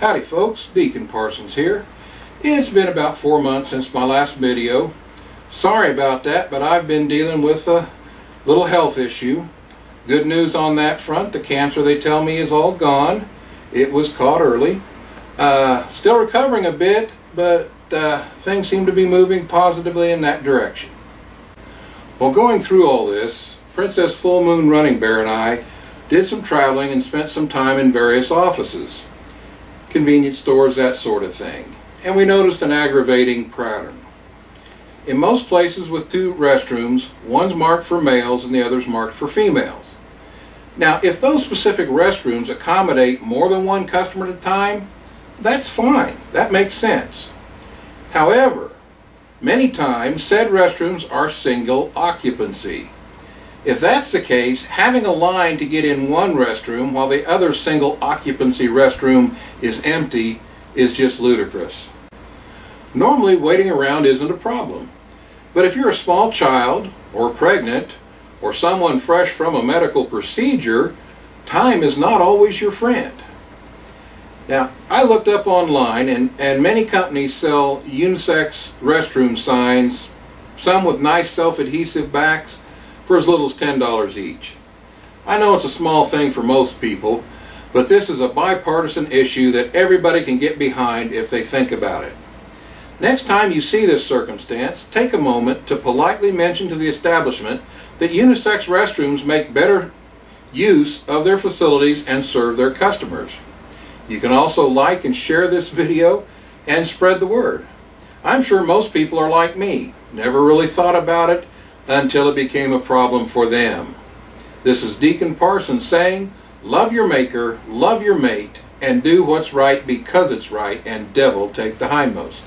Howdy folks, Deacon Parsons here. It's been about four months since my last video. Sorry about that, but I've been dealing with a little health issue. Good news on that front, the cancer they tell me is all gone. It was caught early. Uh, still recovering a bit, but uh, things seem to be moving positively in that direction. While going through all this, Princess Full Moon Running Bear and I did some traveling and spent some time in various offices convenience stores, that sort of thing. And we noticed an aggravating pattern. In most places with two restrooms, one's marked for males and the other's marked for females. Now, if those specific restrooms accommodate more than one customer at a time, that's fine. That makes sense. However, many times said restrooms are single occupancy. If that's the case, having a line to get in one restroom while the other single occupancy restroom is empty is just ludicrous. Normally, waiting around isn't a problem. But if you're a small child, or pregnant, or someone fresh from a medical procedure, time is not always your friend. Now, I looked up online, and, and many companies sell unisex restroom signs, some with nice self-adhesive backs, for as little as $10 each. I know it's a small thing for most people, but this is a bipartisan issue that everybody can get behind if they think about it. Next time you see this circumstance, take a moment to politely mention to the establishment that unisex restrooms make better use of their facilities and serve their customers. You can also like and share this video and spread the word. I'm sure most people are like me, never really thought about it until it became a problem for them. This is Deacon Parsons saying, love your maker, love your mate, and do what's right because it's right, and devil take the hindmost.